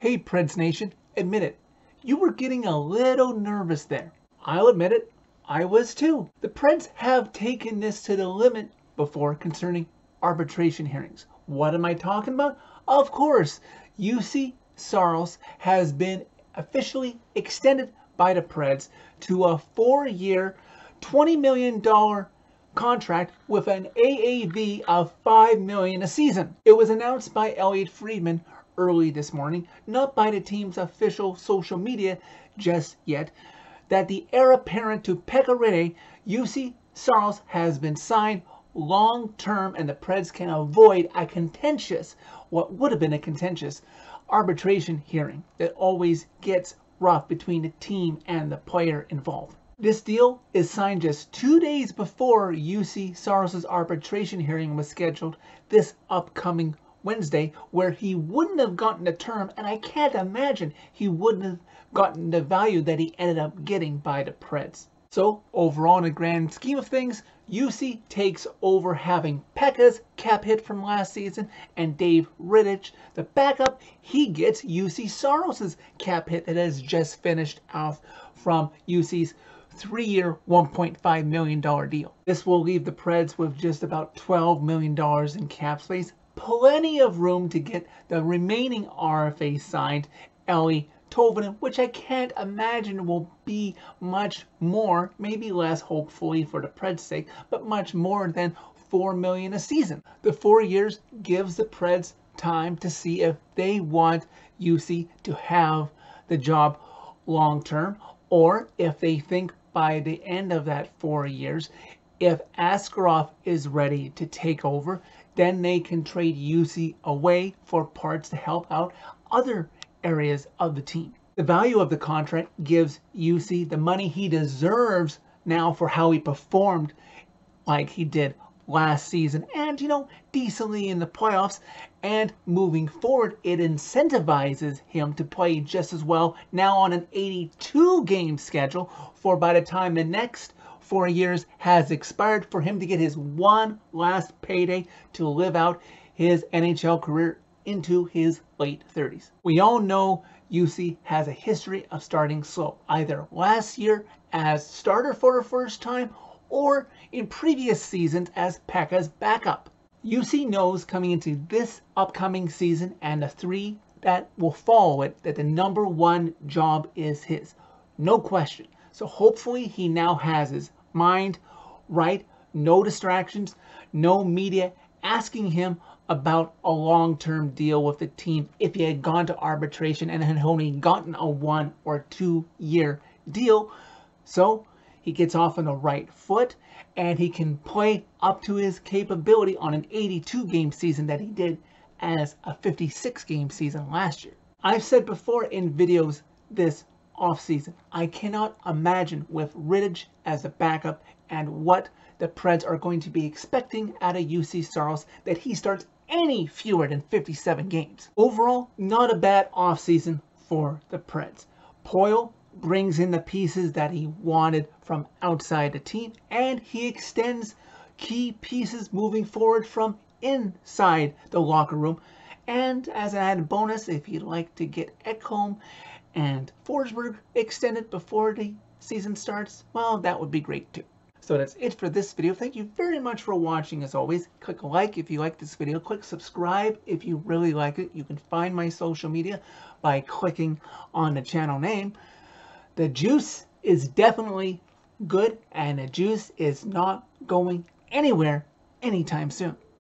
Hey, Preds Nation, admit it. You were getting a little nervous there. I'll admit it, I was too. The Preds have taken this to the limit before concerning arbitration hearings. What am I talking about? Of course, Juuse Saros has been officially extended by the Preds to a four-year, $20 million contract with an AAV of 5 million a season. It was announced by Elliotte Friedman early this morning, not by the team's official social media just yet, that the heir apparent to Pekka Rinne, Saros, has been signed long term and the Preds can avoid a contentious, what would have been a contentious, arbitration hearing that always gets rough between the team and the player involved. This deal is signed just two days before Juuse Saros' arbitration hearing was scheduled this upcoming Wednesday, where he wouldn't have gotten the term, and I can't imagine he wouldn't have gotten the value that he ended up getting by the Preds. So, overall, in the grand scheme of things, Juuse takes over having Pekka's cap hit from last season, and Dave Rittich, the backup, he gets Juuse Saros' cap hit that has just finished off from Juuse's three-year, $1.5 million deal. This will leave the Preds with just about $12 million in cap space, plenty of room to get the remaining RFA signed, Eeli Tolvanen, which I can't imagine will be much more, maybe less, hopefully for the Preds' sake, but much more than four million a season. The four years gives the Preds time to see if they want Juuse to have the job long term, or if they think by the end of that four years, if Askarov is ready to take over, then they can trade Juuse away for parts to help out other areas of the team. The value of the contract gives Juuse the money he deserves now for how he performed like he did last season and, you know, decently in the playoffs. And moving forward, it incentivizes him to play just as well now on an 82 game schedule for by the time the next four years has expired for him to get his one last payday to live out his NHL career into his late 30s. We all know Juuse has a history of starting slow, either last year as starter for the first time or in previous seasons as Pekka's backup. Juuse knows coming into this upcoming season and the three that will follow it that the number one job is his. No question. So hopefully he now has his mind right, no distractions, no media asking him about a long-term deal with the team if he had gone to arbitration and had only gotten a one or two year deal. So he gets off on the right foot and he can play up to his capability on an 82 game season that he did as a 56 game season last year. I've said before in videos this offseason, I cannot imagine with Rittich as a backup and what the Preds are going to be expecting out of Juuse Saros that he starts any fewer than 57 games. Overall, not a bad offseason for the Preds. Poile brings in the pieces that he wanted from outside the team, and he extends key pieces moving forward from inside the locker room. And as an added bonus, if you'd like to get Ekholm and Forsberg extended before the season starts, well, that would be great too. So that's it for this video. Thank you very much for watching as always. Click like if you like this video. Click subscribe if you really like it. You can find my social media by clicking on the channel name. The juice is definitely good and the juice is not going anywhere anytime soon.